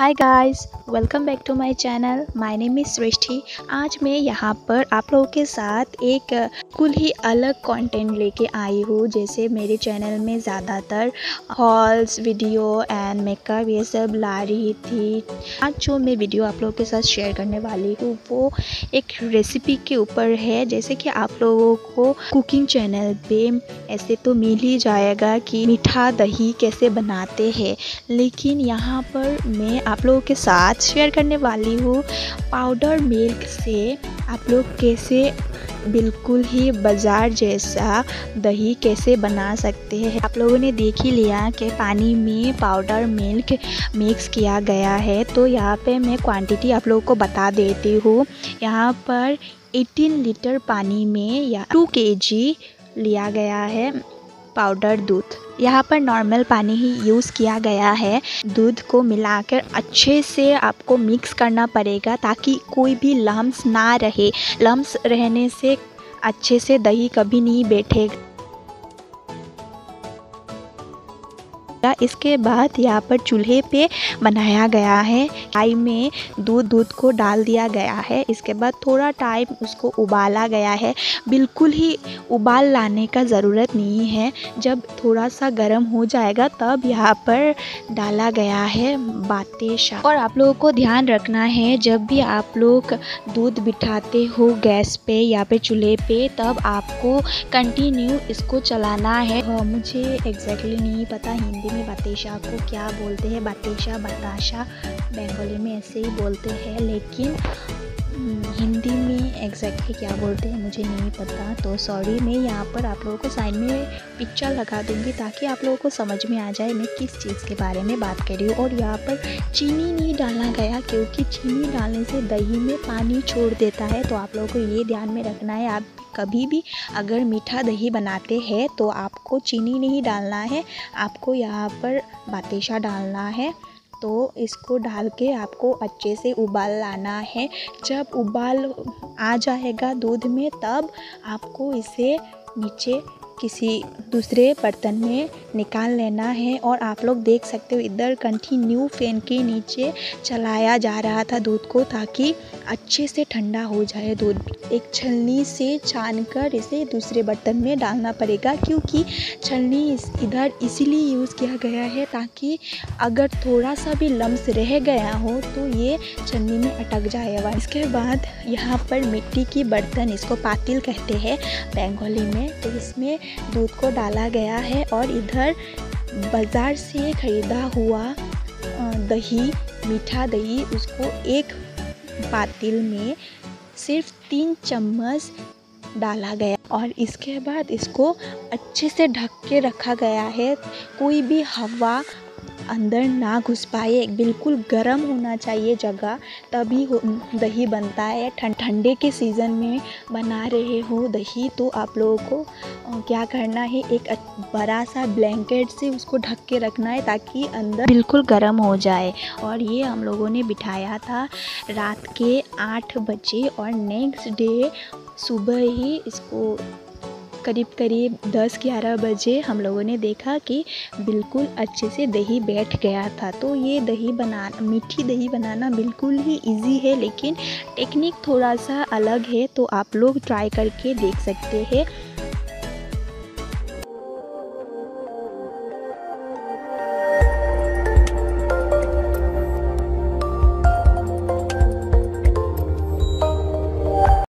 Hi guys welcome back to my channel my name is Srishti आज मैं यहाँ पर आप लोगों के साथ एक कुल ही अलग कंटेंट लेके आई हूँ, जैसे मेरे चैनल में ज़्यादातर हॉल्स वीडियो एंड मेकअप ये सब ला रही थी। आज जो मैं वीडियो आप लोगों के साथ शेयर करने वाली हूँ, वो एक रेसिपी के ऊपर है। जैसे कि आप लोगों को कुकिंग चैनल पे ऐसे तो मिल ही जाएगा कि मीठा दही कैसे बनाते हैं, लेकिन यहाँ पर मैं आप लोगों के साथ शेयर करने वाली हूँ पाउडर मिल्क से आप लोग कैसे बिल्कुल ही बाज़ार जैसा दही कैसे बना सकते हैं। आप लोगों ने देख ही लिया कि पानी में पाउडर मिल्क मिक्स किया गया है। तो यहाँ पे मैं क्वांटिटी आप लोगों को बता देती हूँ। यहाँ पर 18 लीटर पानी में या 2 केजी लिया गया है पाउडर दूध। यहाँ पर नॉर्मल पानी ही यूज़ किया गया है। दूध को मिलाकर अच्छे से आपको मिक्स करना पड़ेगा ताकि कोई भी लम्स ना रहे। लम्स रहने से अच्छे से दही कभी नहीं बैठेगा इसके बाद यहाँ पर चूल्हे पे बनाया गया है। कढ़ाई में दूध दूध को डाल दिया गया है। इसके बाद थोड़ा टाइम उसको उबाला गया है। बिल्कुल ही उबाल लाने का ज़रूरत नहीं है। जब थोड़ा सा गर्म हो जाएगा, तब यहाँ पर डाला गया है बातें और आप लोगों को ध्यान रखना है, जब भी आप लोग दूध बिठाते हो गैस पे या पे चूल्हे पे, तब आपको कंटिन्यू इसको चलाना है। मुझे एग्जैक्टली exactly नहीं पता, हिंदी में बातेशा को क्या बोलते हैं? बातेशा बताशा बंगाली में ऐसे ही बोलते हैं लेकिन हम्म, हिंदी में एग्जैक्टली क्या बोलते हैं मुझे नहीं पता। तो सॉरी मैं यहाँ पर आप लोगों को साइड में पिक्चर लगा दूँगी ताकि आप लोगों को समझ में आ जाए मैं किस चीज़ के बारे में बात कर रही हूँ। और यहाँ पर चीनी नहीं डालना गया क्योंकि चीनी डालने से दही में पानी छोड़ देता है तो आप लोगों को ये ध्यान में रखना है। आप कभी भी अगर मीठा दही बनाते हैं तो आपको चीनी नहीं डालना है। आपको यहाँ पर बातेशा डालना है। तो इसको डाल के आपको अच्छे से उबाल लाना है। जब उबाल आ जाएगा दूध में, तब आपको इसे नीचे किसी दूसरे बर्तन में निकाल लेना है। और आप लोग देख सकते हो, इधर कंटिन्यू फ़ैन के नीचे चलाया जा रहा था दूध को, ताकि अच्छे से ठंडा हो जाए दूध। एक छलनी से छान कर इसे दूसरे बर्तन में डालना पड़ेगा, क्योंकि छलनी इस इधर इसीलिए यूज़ किया गया है ताकि अगर थोड़ा सा भी लम्स रह गया हो तो ये छलनी में अटक जाएगा इसके बाद यहाँ पर मिट्टी की बर्तन इसको पातिल कहते हैं। बंगाली में तो इसमें दूध को डाला गया है और इधर बाज़ार से ख़रीदा हुआ दही, मीठा दही उसको एक पातिल में सिर्फ़ तीन चम्मच डाला गया और इसके बाद इसको अच्छे से ढक के रखा गया है। कोई भी हवा अंदर ना घुस पाए। बिल्कुल गर्म होना चाहिए जगह, तभी दही बनता है। ठंडे के सीज़न में बना रहे हो दही तो आप लोगों को क्या करना है? एक बड़ा सा ब्लैंकेट से उसको ढक के रखना है ताकि अंदर बिल्कुल गर्म हो जाए। और ये हम लोगों ने बिठाया था रात के आठ बजे और नेक्स्ट डे सुबह ही इसको करीब करीब 10-11 बजे हम लोगों ने देखा कि बिल्कुल अच्छे से दही बैठ गया था। तो ये दही बना मीठी दही बनाना बिल्कुल ही इजी है, लेकिन टेक्निक थोड़ा सा अलग है तो आप लोग ट्राई करके देख सकते हैं।